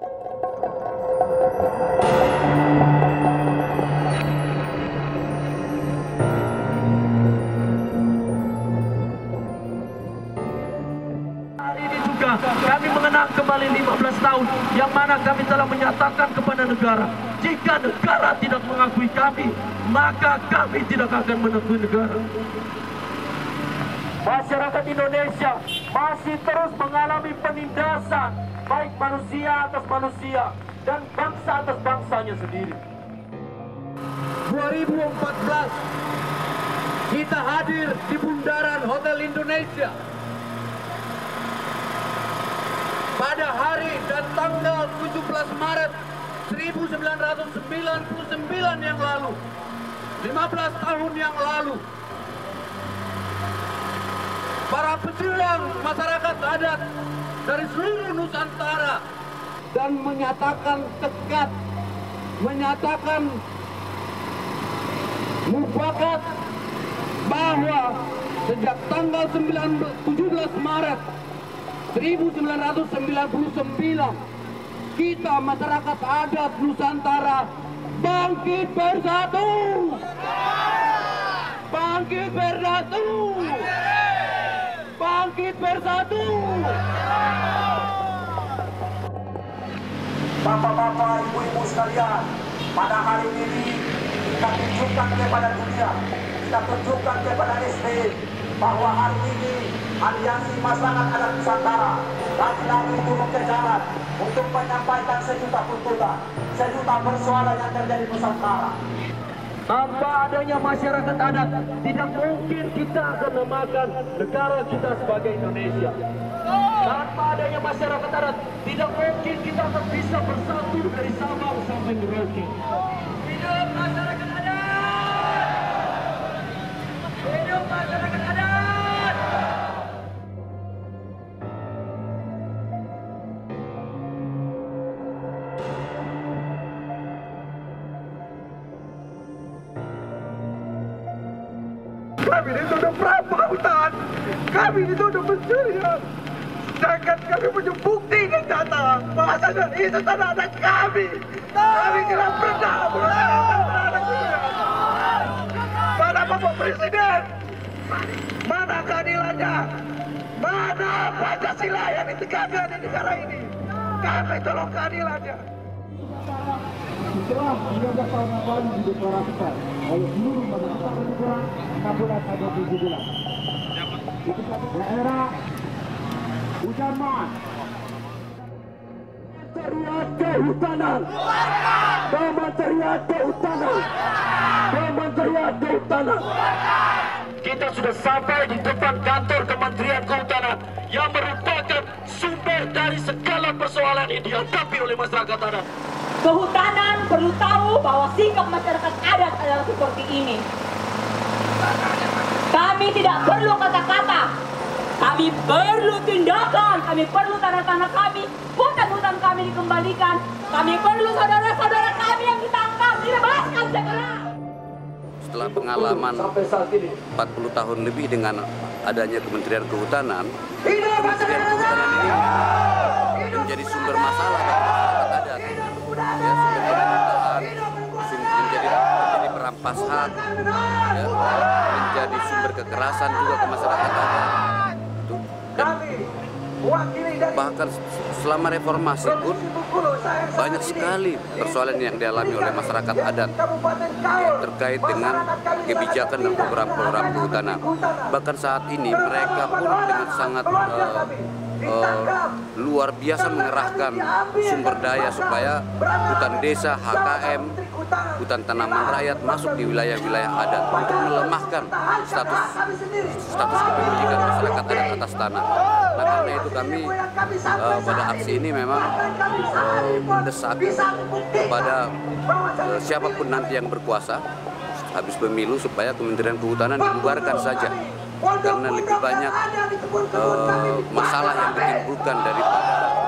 Kami mengenang kembali 15 tahun yang mana kami telah menyatakan kepada negara jika negara tidak mengakui kami maka kami tidak akan mengakui negara. Masyarakat Indonesia masih terus mengalami penindasan baik manusia atas manusia dan bangsa atas bangsanya sendiri. 2014 kita hadir di bundaran Hotel Indonesia pada hari dan tanggal 17 Maret 1999 yang lalu 15 tahun yang lalu para pejuang masyarakat adat dari seluruh Nusantara dan menyatakan tegas menyatakan mufakat bahwa sejak tanggal 9, 17 Maret 1999 kita masyarakat adat Nusantara bangkit bersatu. Bangkit bersatu bangkit bersatu Bapak-bapak, ibu-ibu sekalian, pada hari ini kita tunjukkan kepada dunia, kita tunjukkan kepada SBY bahwa hari ini Aliansi Masyarakat Adat Nusantara lagi-lagi turun ke jalan untuk menyampaikan sejuta tuntutan, sejuta persoalan yang terjadi di Nusantara. Tanpa adanya masyarakat adat, tidak mungkin kita akan memakan negara kita sebagai Indonesia. Tanpa adanya masyarakat adat, tidak mungkin kita akan bisa bersatu dari Sabang sampai Merauke. Kami dituduh perampok hutan. Kami dituduh pencuri. Sedangkan kami punya bukti dan data bahwasanya itu tanah anak kami. Kami tidak pernah kita. Mana Bapak Presiden? Mana keadilannya? Mana Pancasila yang ditegakkan di negara ini? Kami tolong keadilannya. Setelah 15 tahun yang lalu dideklarasikan oleh seluruh masyarakat negara kabupaten ada 17. Itu satu daerah hujan mas. Teriak kehutanan. Kementerian Kehutanan. Kementerian Kehutanan. Kita sudah sampai di depan kantor Kementerian Kehutanan dihadapi oleh masyarakat adat. Kehutanan perlu tahu bahwa sikap masyarakat adat adalah seperti ini. Kami tidak perlu kata-kata. Kami perlu tindakan. Kami perlu tanah-tanah kami. Hutan-hutan kami dikembalikan. Kami perlu saudara-saudara kami yang ditangkap. Dibebaskan segera. Setelah pengalaman Sampai saat ini. 40 tahun lebih dengan adanya Kementerian Kehutanan, Kementerian Kehutanan ini menjadi sumber masalah bagi masyarakat adat. Ya, sumber sumber menjadi, menjadi perampas hak, ya, menjadi sumber kekerasan juga ke masyarakat adat. Itu. Dan bahkan selama reformasi pun banyak sekali persoalan yang dialami oleh masyarakat adat terkait dengan kebijakan dan program-program kehutanan. Bahkan saat ini mereka pun dengan sangat eh, eh, luar biasa mengerahkan sumber daya supaya hutan desa, HKM, hutan tanaman rakyat masuk di wilayah-wilayah adat untuk melemahkan status status kepemilikan masyarakat adat atas tanah. Nah karena itu kami eh, pada aksi ini memang eh, mendesak kepada eh, siapa pun nanti yang berkuasa habis pemilu supaya Kementerian Kehutanan dibubarkan saja karena lebih banyak eh, masalah yang ditimbulkan daripada